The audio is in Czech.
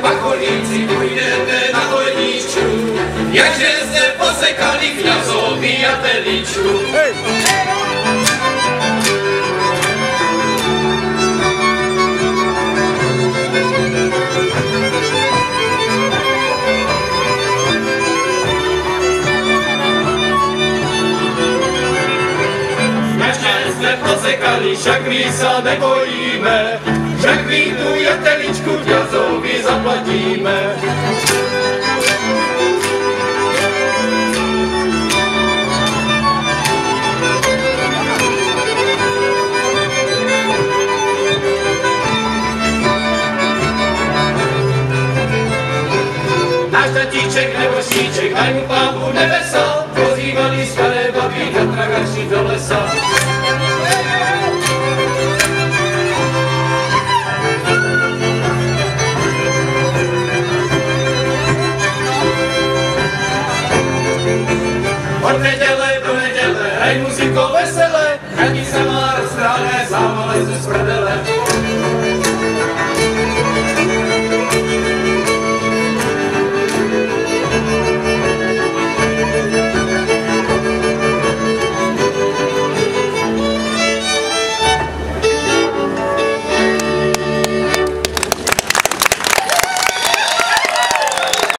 Pacholíci, půjdete na hojničku, jakže jste posekali kňazovi a teličku. Hey. posekali, však my sa nebojíme, my tu jateličku ťazovi zaplatíme. Náš tatíček nebo šíček, daj mu pápu nebesa, Od neděle do neděle, hej muziko veselé, jaký se má rozkráné závale ze sprdele.